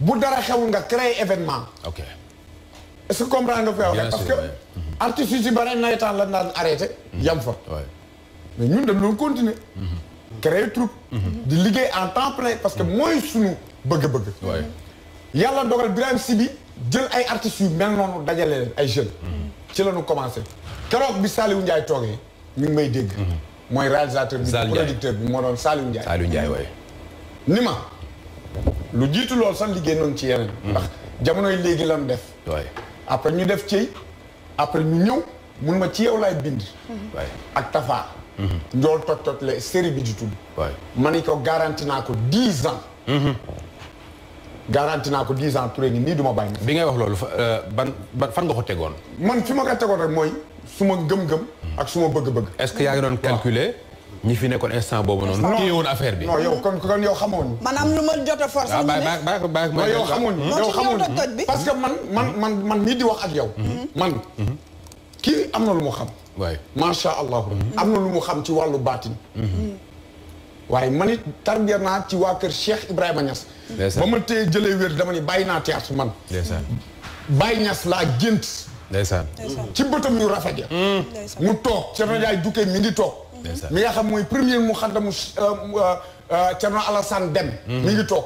bu dara xewul nga créer événement. ok est-ce que comprendre nga fi parce que artistes yu ci bare nawetaan la naan arrêté. Mhm. yam fa. mais ñun dañu doon continuer. Mhm. créer troupe. Mhm. di liggéey en temps plein parce que mooy suñu bëgg-bëgg. yàlla dogal Birame Sy bi jël ay artistes yu mel noonu dajale leen ay jeunes. ci la ñu commencé keroog bi Saliou Ndiaye toogee ñu ngi may dégg. mooy réalisateur bi producteur bi moo doon Saliou Ndiaye. Saliou Ndiaye waaye. ni ma lu jiitu lool sax liggéey noonu ci yeneen. Hmm. ndax jamonoy léegi lan def. waaye après ñu def ci après ñu ñëw mun ma ci yow laay bind. waaye ak Tafa. Hmm. njool tot tot la série bi di tudd. waaye ma ni ko garanti naa ko dix ans. Hmm. garanti naa ko 10 ans Touré ngi nii du ma bàyyi. bi ngay wax loolu euh, ban ban fan nga ko tegoon. man fi ma ko tegoon rek mooy su ma gëm-gëm. ak su ma bëgg-bëgg. est-ce que yaa ngi doon calculer. ñi fi nekkoon instant boobu noonu. non téye woon affaire bi. non yow kon kon yow xamoon. man am lu ma jot a force. waaw bàyyi bàyyi bàyyi bàyyi yow xamoon yow xamoon parce que man man man man mii di wax ak yow. Mm-hmm. man. Mm-hmm. kii am na lu mu xam. waay macha allah. Mm-hmm. am na lu mu xam ci wàllu baatin. Mm-hmm. waaye man it tarbiya naa ci waa kër Cheikh Ibrahima Niass. ba ma tee jëlee wér dama ni bàyyi naa théâtre man. bàyyi Niass laa gént. ndeysaan ci bëtam yu rafet ya mm. mu toog Cerno Njaay Dukkee mi ngi toog. mi nga xam mooy premier mu xaddamu euh, euh, euh, Cerno Alassane Dem. Mm-hmm. mi ngi toog.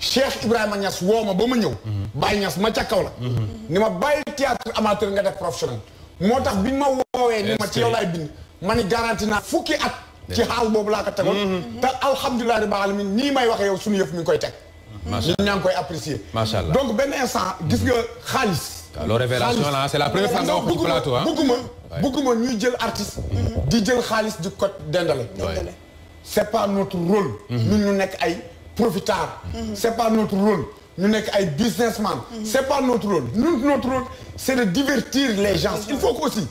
Cheikh Ibrahima Niass woo ma ba ma ñëw. Mhm. Baye Niass ma ca kaw la. Mhm. ni ma bàyyi théâtre amateur nga def professionnel. moo tax bi ma woowee ni ma ci yow laay bind. ma ni garanti naa fukki at. ci xaal boobu laa ko tegoon. Mhm. te alhamdulilah rabbil alamin nii may waxee yow suñu yëf mi ngi koy teg. macha allah ngi koy apprécier. macha allah donc benn instant gis nga xaalis. alors révélation là c'est la première fois nga wax ci plateau ah. bëgguma bëgguma ñuy jël artiste. di jël xaalis di ko dendale. c'est pas notre rôle. Mhm. ñun ñu nekk ay profiteurs. Mhm. c'est pas notre rôle ñu nekk ay businessman. Mhm. c'est pas notre rôle ñun notre rôle c'est de divertir les gens il faut que aussi.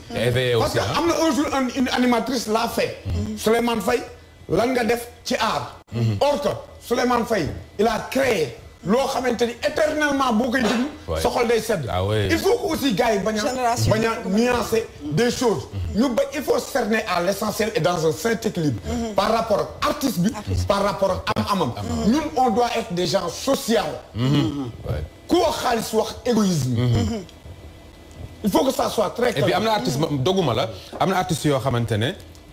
parce que am na un jour une animatrice l'a fait. Souleymane Faye lan nga def ci aar. or Souleymane Faye il a créé. loo xamante ni éternellement boo koy déglu. sa xol day sedd. Ah il faut que aussi gars yi bañ a. bañ a nuancer des choses. Mm-hmm. ñu ba il faut cerner à l' essentiel et dans un sain équilibre. Mm-hmm. par rapport ak artiste bi. par rapport ak am-amam. Mm-hmm. ñun on doit être des gens sociaux. ku wax xaalis wax égoïsme. il faut que ça soit très clair. et puis am na artiste doguma la am na artiste yoo xamante ne.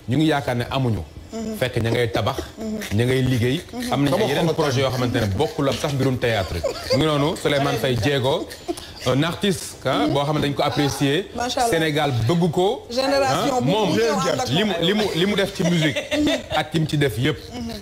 ñu ngi yaakaar ne amuñu. Mhm. fekk ña ngay tabax. Mhm. ña ngay liggéey. Mhm. am nañu yeneen projet yoo xamante ne bokkul ak sax mbirum théâtre mu ngi noonu Souleymane Faye Diego. un artiste ah boo xam ne dañ ko apprécier. Sénégal bëgg ko. génération ah, moom li mu li mu li mu def ci musique. ak ki mu ci def yëpp.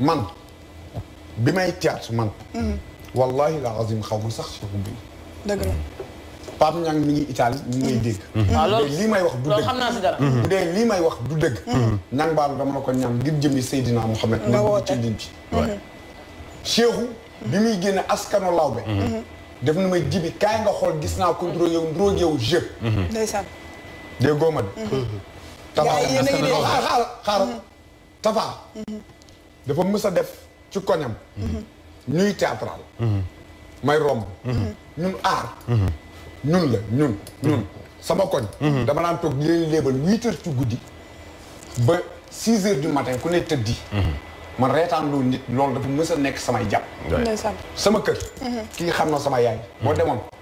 man bi may théâtre man. Mhm. wallahi la azim xaw ma sax Cheikh Oumy. dëgg la. Pape Niang mi ngi Italie ñu ngi lay dégg. waaw mhm. ah, loolu lii may wax du dëgg xam naa si dara. Mhm. bu dee lii may wax du dëgg. Niang Ballo dama la ko ñaan ngir jëmi Seydina Mouhamed. nga woote ci liñ ci. Cheikhou bi muy génne askanu lawbe. def na may jibi kaay nga xool gis naa ko ndróog yow ndróog yow jë. ndeysaan. déggoo ma de. tabax xaaral xaaral. Tafa. Mhm. dafa mës a def ci koñam. Mhm. ñuy théâtral. Mhm. may romb. ñun aar. ñun la ñun ñun. sama koñ. dama naan toog di leen léebal huit ci guddi. ba six heures du matin ku ne tëddi. man reetaan loolu nit loolu dafa mës a nekk samay jàpp. sama kër. kii xam na sama yaay. boo demoon.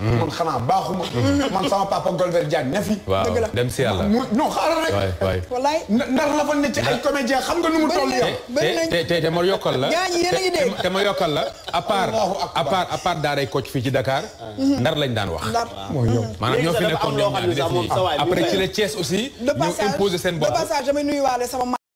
Mm-hmm. man xanaa baaxuma. Mm-hmm. man sama papa Golbert Diagne ne fi. dëgg la dem si yàlla non xaaral rek. waay waay ndar la fa ne ci ay comédien xam nga nu mu toll yow. te te te ma yokkal la. te ma yokkal la à part à part à part daaray Kocc fii ci Dakar. Mm-hmm. ndar lañ daan wax. ndar mooy yow. maanaam ñoo fi nekkoon ñoom ñaar après ci la Thiès aussi. ñu imposer seen bopp de passage damay nuyuwaale sama